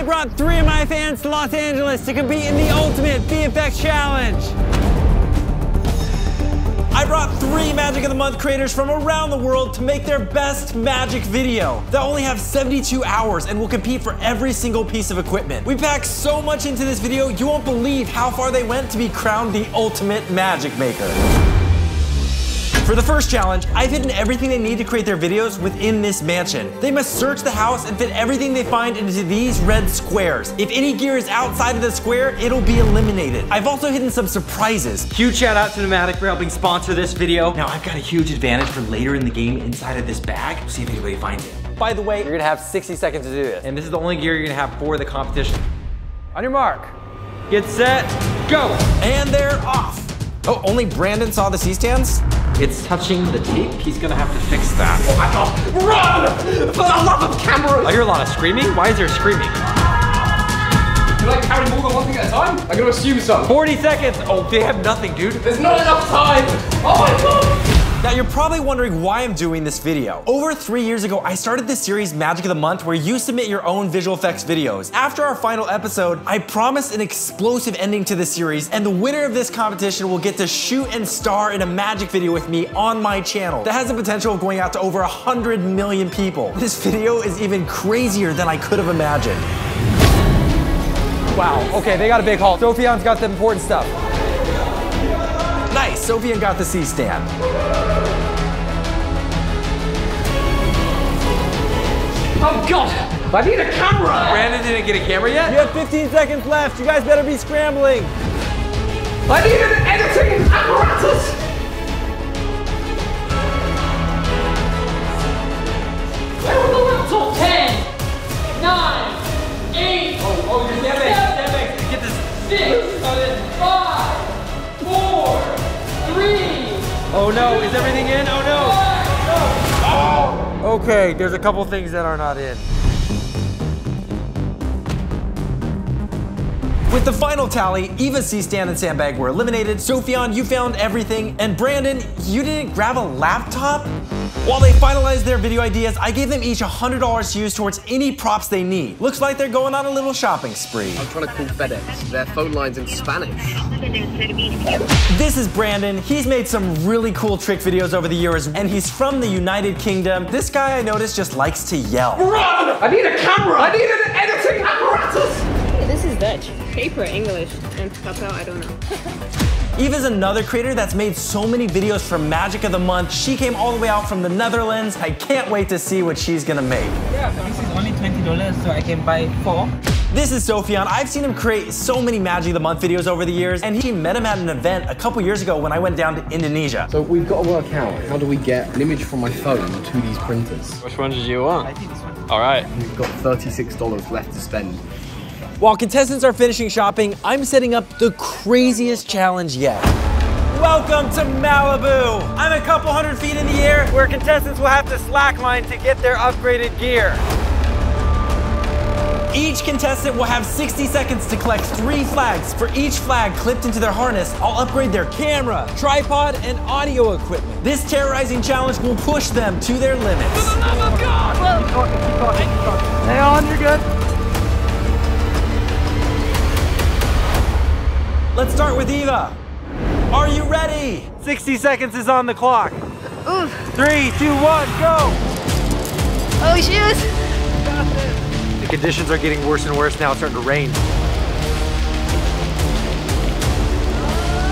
I brought three of my fans to Los Angeles to compete in the ultimate VFX challenge. I brought three Magic of the Month creators from around the world to make their best magic video. They'll only have 72 hours and will compete for every single piece of equipment. We packed so much into this video, you won't believe how far they went to be crowned the ultimate magic maker. For the first challenge, I've hidden everything they need to create their videos within this mansion. They must search the house and fit everything they find into these red squares. If any gear is outside of the square, it'll be eliminated. I've also hidden some surprises. Huge shout out to Nomatic for helping sponsor this video. Now I've got a huge advantage for later in the game inside of this bag. We'll see if anybody finds it. By the way, you're gonna have 60 seconds to do this. And this is the only gear you're gonna have for the competition. On your mark. Get set, go! And they're off. Oh, only Brandon saw the C-stands? It's touching the tape. He's gonna have to fix that. Oh my god, run! For the love of cameras! I hear a lot of screaming. Why is there screaming? Can I carry more than one thing at a time? I'm gonna assume something. 40 seconds. Oh, they have nothing, dude. There's not enough time. Oh my god! Now you're probably wondering why I'm doing this video. Over three years ago, I started this series Magic of the Month where you submit your own visual effects videos. After our final episode, I promised an explosive ending to the series and the winner of this competition will get to shoot and star in a magic video with me on my channel that has the potential of going out to over 100 million people. This video is even crazier than I could have imagined. Wow, okay, they got a big haul. Sofian's got the important stuff. Nice, Sofian got the C-stand. Oh god! I need a camera! Brandon didn't get a camera yet? You have 15 seconds left. You guys better be scrambling. I need an editing apparatus! Where are the laptop? 10, 9, 8, Oh, oh, you're standing. Standing. Get this. 6, 5, 4, 3, Oh no, is everything in? Oh no. Okay, there's a couple things that are not in. With the final tally, Eva, C-Stand, and Sandbag were eliminated. Sofian, you found everything. And Brandon, you didn't grab a laptop? While they finalized their video ideas, I gave them each $100 to use towards any props they need. Looks like they're going on a little shopping spree. I'm trying to call FedEx. Their phone line's in Spanish. This is Brandon. He's made some really cool trick videos over the years, and he's from the United Kingdom. This guy I noticed just likes to yell. Run! I need a camera! I need an editing apparatus! This is Dutch. Paper, English, and Papel, I don't know. Eva's another creator that's made so many videos for Magic of the Month. She came all the way out from the Netherlands. I can't wait to see what she's gonna make. Yeah, this is only $20, so I can buy four. This is Sofian. I've seen him create so many Magic of the Month videos over the years, and he met him at an event a couple years ago when I went down to Indonesia. So we've got to work out how do we get an image from my phone to these printers. Which one did you want? All right. We've got $36 left to spend. While contestants are finishing shopping, I'm setting up the craziest challenge yet. Welcome to Malibu! I'm a couple hundred feet in the air where contestants will have to slackline to get their upgraded gear. Each contestant will have 60 seconds to collect three flags. For each flag clipped into their harness, I'll upgrade their camera, tripod, and audio equipment. This terrorizing challenge will push them to their limits. Hang on, you're good. Let's start with Eva. Are you ready? 60 seconds is on the clock. Three, two, one, go! Oh, shoot! The conditions are getting worse and worse now. It's starting to rain.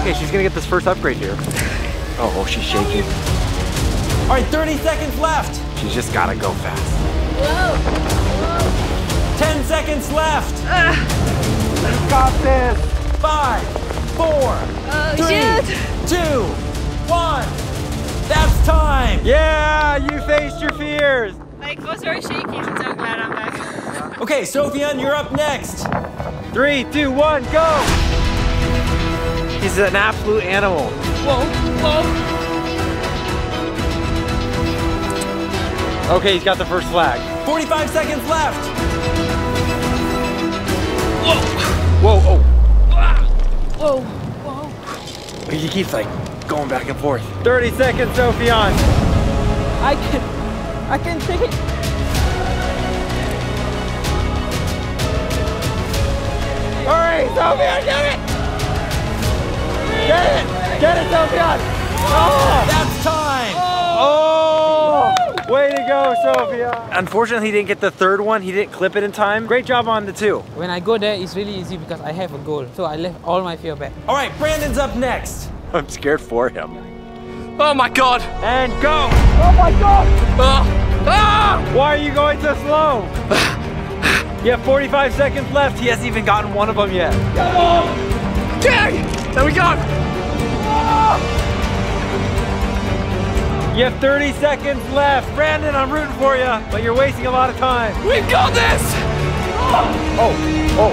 Okay, she's gonna get this first upgrade here. Oh, oh she's shaking. All right, 30 seconds left. She's just gotta go fast. whoa 10 seconds left. Got this. Five, four, uh, three, two, one. That's time. Yeah, you faced your fears. Like, was very shaky. I'm so glad I'm back. Okay, Sofian, you're up next. Three, two, one, go! He's an absolute animal. Whoa, whoa. Okay, he's got the first flag. 45 seconds left. Whoa. Whoa, oh. Whoa, whoa. He keeps like going back and forth. 30 seconds, Sofian. I can, I can take it. Hurry, Sofian, get it! Get it! Get it, Sofian! Oh, ah. that's tough! Oh! Way to go, Sofian! Unfortunately, he didn't get the third one. He didn't clip it in time. Great job on the two. When I go there, it's really easy because I have a goal. So I left all my fear back. All right, Brandon's up next. I'm scared for him. Oh my god! And go! Oh my god! Ah! Ah! Why are you going so slow? you have 45 seconds left. He hasn't even gotten one of them yet. Come on. Okay! There we go! You have 30 seconds left. Brandon, I'm rooting for you, but you're wasting a lot of time. We've got this! Oh, oh.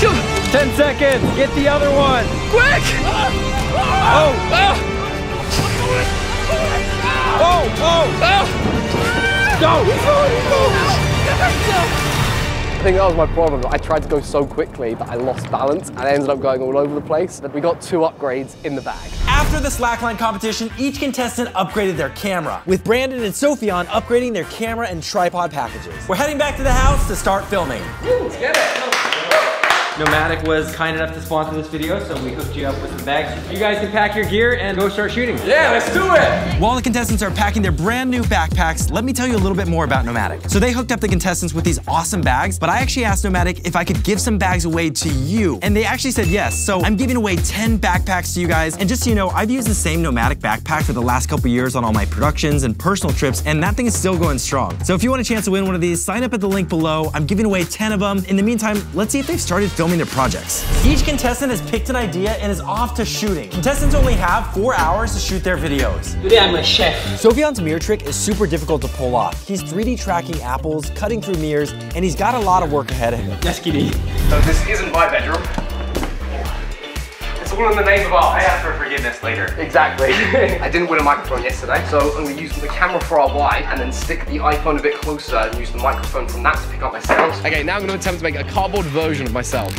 come! 10 seconds. Get the other one. Quick! Oh, oh, oh. Ah! Go. I think that was my problem. I tried to go so quickly that I lost balance and I ended up going all over the place. But we got two upgrades in the bag. After the slackline competition, each contestant upgraded their camera, with Brandon and Sofian upgrading their camera and tripod packages. We're heading back to the house to start filming. Let's get it! Nomatic was kind enough to sponsor this video, so we hooked you up with some bags. You guys can pack your gear and go start shooting. Yeah, let's do it! While the contestants are packing their brand new backpacks, let me tell you a little bit more about Nomatic. So they hooked up the contestants with these awesome bags, but I actually asked Nomatic if I could give some bags away to you, and they actually said yes. So I'm giving away 10 backpacks to you guys, and just so you know, I've used the same Nomatic backpack for the last couple years on all my productions and personal trips, and that thing is still going strong. So if you want a chance to win one of these, sign up at the link below. I'm giving away 10 of them. In the meantime, let's see if they've started filming their projects. Each contestant has picked an idea and is off to shooting. Contestants only have four hours to shoot their videos. Today I'm a chef. Sofian's mirror trick is super difficult to pull off. He's 3D tracking apples, cutting through mirrors, and he's got a lot of work ahead of him. Just kidding. So this isn't my bedroom. It's all in the name of art. I ask for forgiveness later. Exactly. I didn't win a microphone yesterday, so I'm going to use the camera for our wide and then stick the iPhone a bit closer and use the microphone from that to pick up my sounds. Okay, now I'm going to attempt to make a cardboard version of myself.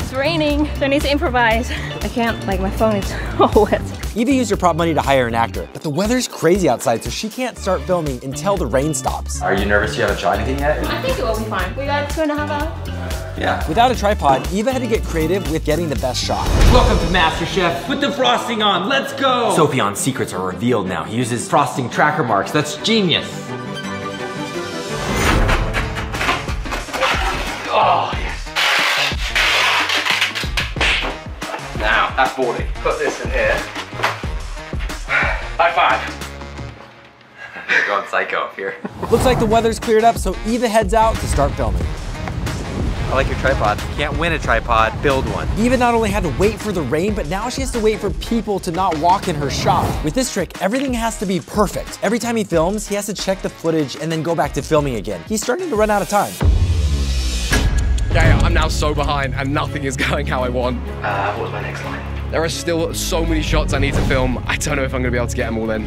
It's raining, so I need to improvise. I can't, like my phone is all wet. Eva used her prop money to hire an actor, but the weather's crazy outside, so she can't start filming until the rain stops. Are you nervous you haven't tried anything yet? I think it will be fine. We got two and a half hours. Yeah. Without a tripod, Eva had to get creative with getting the best shot. Welcome to MasterChef. Put the frosting on. Let's go. Sofian's secrets are revealed now. He uses frosting tracker marks. That's genius. Oh, yes. Now, that's 40. Put this in here. High five. You're going psycho up here. Looks like the weather's cleared up, so Eva heads out to start filming. I like your tripod. Can't win a tripod, build one. Eva not only had to wait for the rain, but now she has to wait for people to not walk in her shot. With this trick, everything has to be perfect. Every time he films, he has to check the footage and then go back to filming again. He's starting to run out of time. Okay, I'm now so behind and nothing is going how I want. Uh, what was my next line? There are still so many shots I need to film. I don't know if I'm going to be able to get them all in.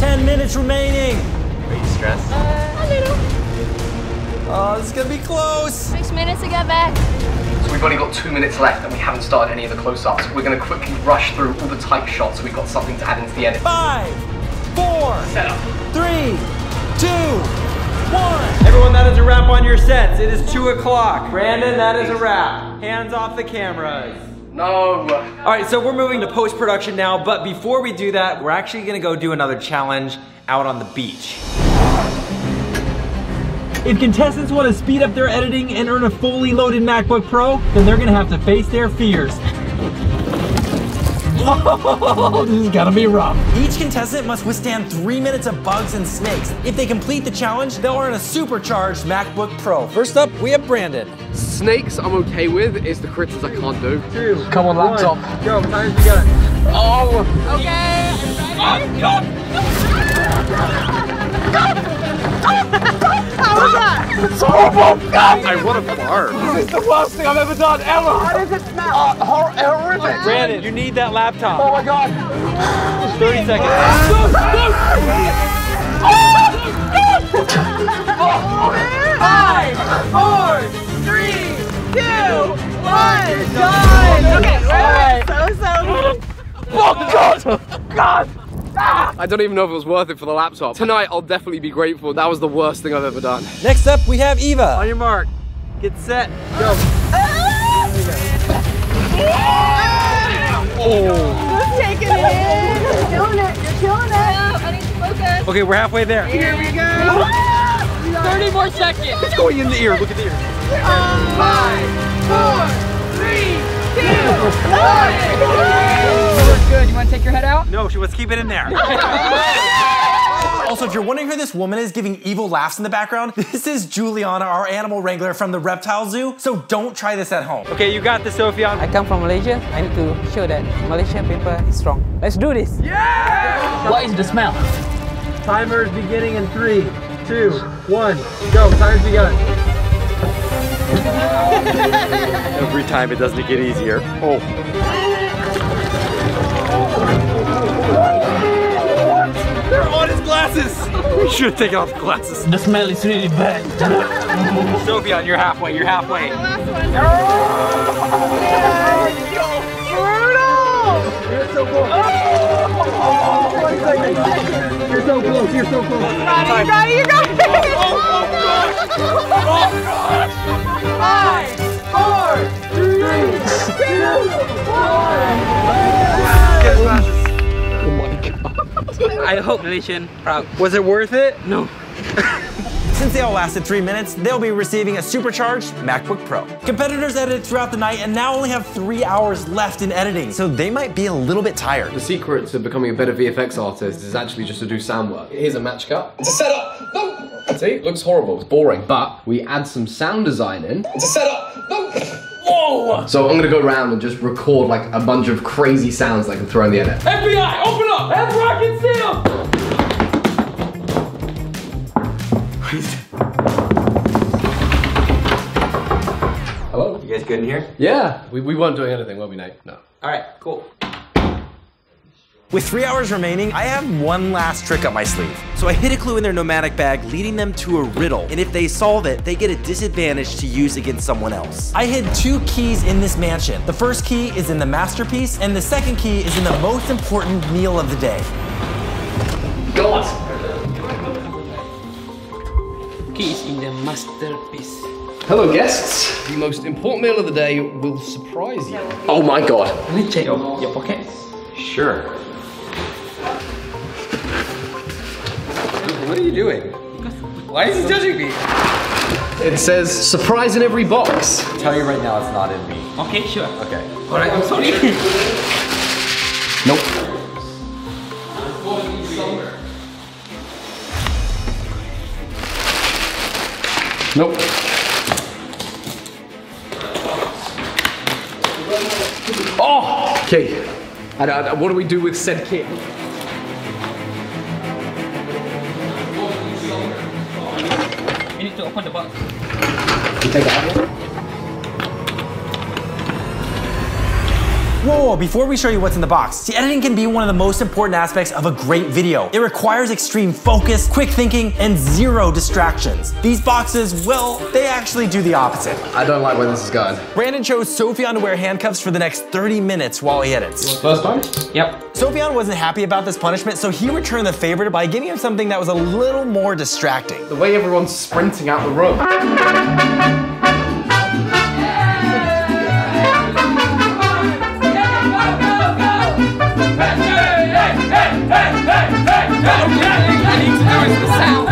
10 minutes remaining. Are you stressed? Uh, a little. Oh, this is gonna be close. Six minutes to get back. So we've only got two minutes left and we haven't started any of the close-ups. We're going to quickly rush through all the tight shots so we've got something to add into the edit. Five, four, Set up. three, two, one. Everyone, that is a wrap on your sets. It is 2 o'clock. Brandon, that is a wrap. Hands off the cameras. No. All right, so we're moving to post-production now, but before we do that, we're actually gonna go do another challenge out on the beach. If contestants want to speed up their editing and earn a fully loaded MacBook Pro, then they're gonna have to face their fears. Oh, this is gonna be rough. Each contestant must withstand three minutes of bugs and snakes. If they complete the challenge, they'll earn a supercharged MacBook Pro. First up, we have Brandon. Snakes I'm okay with, it's the critters I can't do. Come on, laptop. Go, time you got it. Oh! I want a barb. This is the worst thing I've ever done, ever. How does it smell? Uh, hor horrific. Brandon, you need that laptop. Oh my god. 30 seconds. Five, four, three, two, one, done. Okay, alright. So, so. I don't even know if it was worth it for the laptop. Tonight, I'll definitely be grateful. That was the worst thing I've ever done. Next up, we have Eva. On your mark. Get set. Go. Ah! Just oh. taking it in. You're killing it. You're killing it. I need to focus. Okay, we're halfway there. Here we go. Ah! 30 more seconds. It's going in the ear. Look at the ear. Five, four, three, two, one. Looks good. You want to take your head out? No, she wants to keep it in there. Also, if you're wondering who this woman is giving evil laughs in the background, this is Julianna, our animal wrangler from the reptile zoo. So don't try this at home. okay, you got this, Sofian. I come from Malaysia. I need to show that Malaysian people is strong. Let's do this. Yeah! What is the smell? Timer is beginning in three, two, one. Go. Time's begun. Every time it doesn't get easier. Oh. Should have taken off the glasses. The smell is really bad. Sofian, you're halfway. You're halfway. You're so close. You're so close. You got it. You got it. Oh, oh, oh, Five, four, three, two, Get his glasses. I hope Malaysian proud. Was it worth it? No. Since they all lasted three minutes, they'll be receiving a supercharged MacBook Pro. Competitors edited throughout the night and now only have three hours left in editing, so they might be a little bit tired. The secret to becoming a better VFX artist is actually just to do sound work. Here's a match cut. It's a setup. No. See, looks horrible. It's boring. But we add some sound design in. It's a setup. No. Whoa! So I'm gonna go around and just record like a bunch of crazy sounds that I can throw in the edit. FBI, open up. That's good in here? Yeah. We, we weren't doing anything, were we, Nate? No. All right, cool. With three hours remaining, I have one last trick up my sleeve. So I hid a clue in their Nomatic bag, leading them to a riddle. And if they solve it, they get a disadvantage to use against someone else. I hid two keys in this mansion. The first key is in the masterpiece, and the second key is in the most important meal of the day. God! Key is in the masterpiece. Hello, guests. The most important meal of the day will surprise you. Oh my god. Let me check your, your pocket. Sure. What are you doing? Why is he judging me? It says surprise in every box. tell you right now, it's not in me. Okay, sure. Okay. All right, I'm sorry. Nope. Nope. Okay. And, uh, what do we do with said kit? You need to open the box. We take it out Whoa, whoa, before we show you what's in the box, see, editing can be one of the most important aspects of a great video. It requires extreme focus, quick thinking, and zero distractions. These boxes, well, they actually do the opposite. I don't like where this is going. Brandon chose Sofian to wear handcuffs for the next 30 minutes while he edits. First time? Yep. Sofian wasn't happy about this punishment, so he returned the favor by giving him something that was a little more distracting. The way everyone's sprinting out the room. I need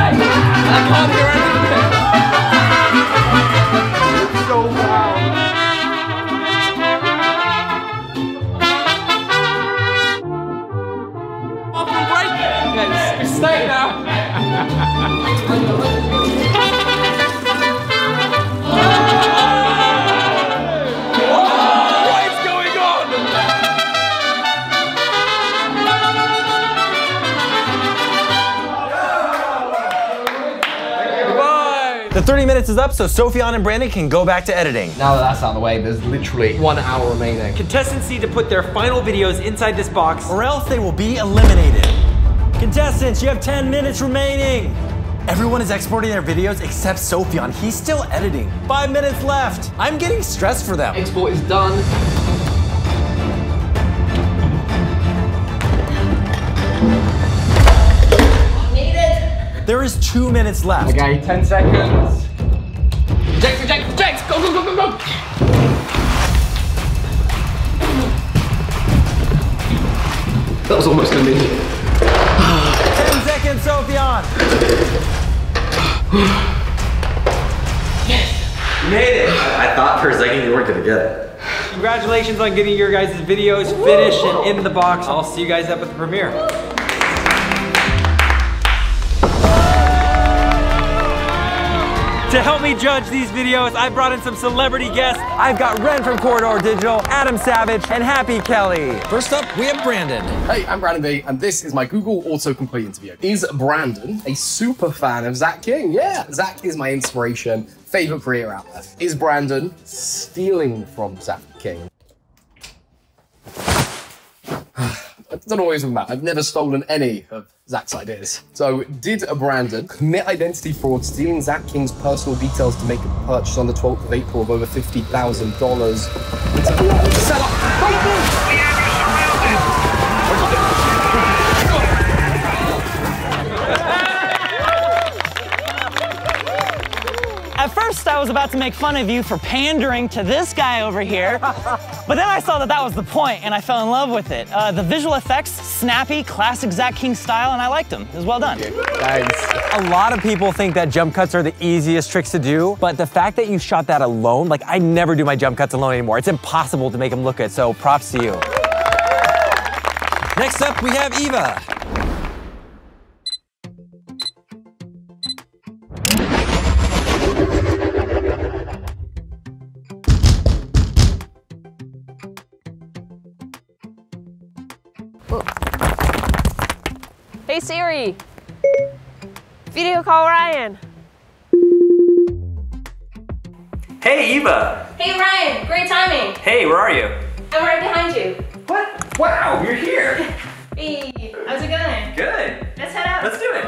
is up, so Sofian and Brandon can go back to editing. Now that that's out of the way, there's literally one hour remaining. Contestants need to put their final videos inside this box, or else they will be eliminated. Contestants, you have 10 minutes remaining. Everyone is exporting their videos except Sofian. He's still editing. Five minutes left. I'm getting stressed for them. Export is done. There is two minutes left. Okay, 10 seconds. Jax, Jax, Jax! Go, go, go, go, go! That was almost gonna be me. Ten seconds, Sofian! yes! You made it! I, thought for a second you weren't gonna get it. Congratulations on getting your guys' videos finished and in the box. I'll see you guys up at the premiere. To help me judge these videos, I brought in some celebrity guests. I've got Wren from Corridor Digital, Adam Savage, and Happy Kelli. First up, we have Brandon. Hey, I'm Brandon B, and this is my Google autocomplete interview. Is Brandon a super fan of Zach King? Yeah, Zach is my inspiration, favorite creator out there. Is Brandon stealing from Zach King? Don't talking about. I've never stolen any of Zach's ideas. So, did a Brandon commit identity fraud, stealing Zach King's personal details to make a purchase on the 12th of April of over $50,000? I was about to make fun of you for pandering to this guy over here, but then I saw that that was the point, and I fell in love with it. Uh, the visual effects, snappy, classic Zach King style, and I liked them. It was well done. Thanks. A lot of people think that jump cuts are the easiest tricks to do, but the fact that you shot that alone, like I never do my jump cuts alone anymore. It's impossible to make them look good, so props to you. Next up, we have Eva. Hey Siri. Video call Ryan. Hey, Eva. Hey Ryan, great timing. Hey, where are you? I'm right behind you. What? Wow, you're here. Hey, how's it going? Good. Let's head out. Let's do it.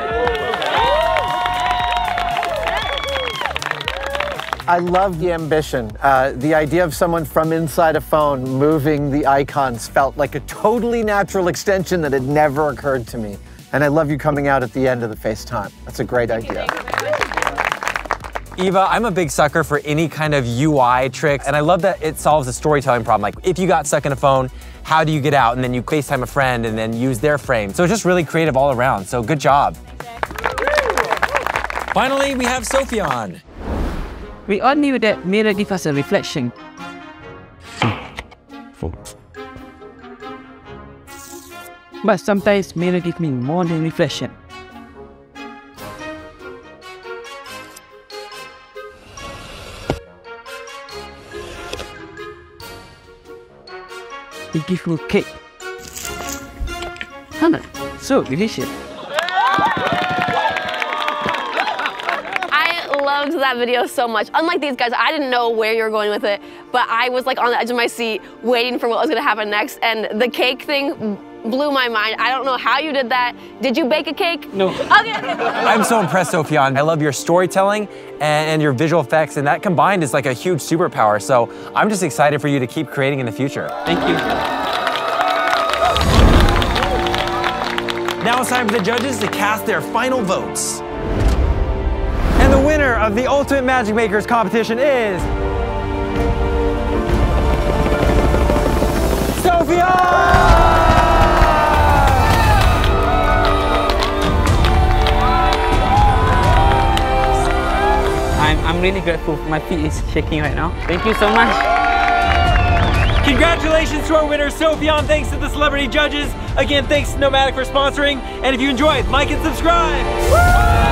I love the ambition. Uh, the idea of someone from inside a phone moving the icons felt like a totally natural extension that had never occurred to me. And I love you coming out at the end of the FaceTime. That's a great idea. Eva, I'm a big sucker for any kind of UI tricks, and I love that it solves a storytelling problem. Like, if you got stuck in a phone, how do you get out? And then you FaceTime a friend and then use their frame. So it's just really creative all around. So good job. Finally, we have Sofian. We all knew that mirror gives us a reflection. But sometimes mirror give me more than reflection. It gives me cake. Huh, so delicious. I loved that video so much. Unlike these guys, I didn't know where you were going with it, but I was like on the edge of my seat waiting for what was gonna happen next. And the cake thing blew my mind. I don't know how you did that. Did you bake a cake? No. Okay. I'm so impressed, Sofian. I love your storytelling and, and your visual effects, and that combined is like a huge superpower. So I'm just excited for you to keep creating in the future. Thank you. Now it's time for the judges to cast their final votes. And the winner of the Ultimate Magic Makers competition is. Really grateful. My feet is shaking right now. Thank you so much. Congratulations to our winner, Sofian. Thanks to the celebrity judges. Again, thanks to Nomatic for sponsoring. And if you enjoyed, like and subscribe. Woo!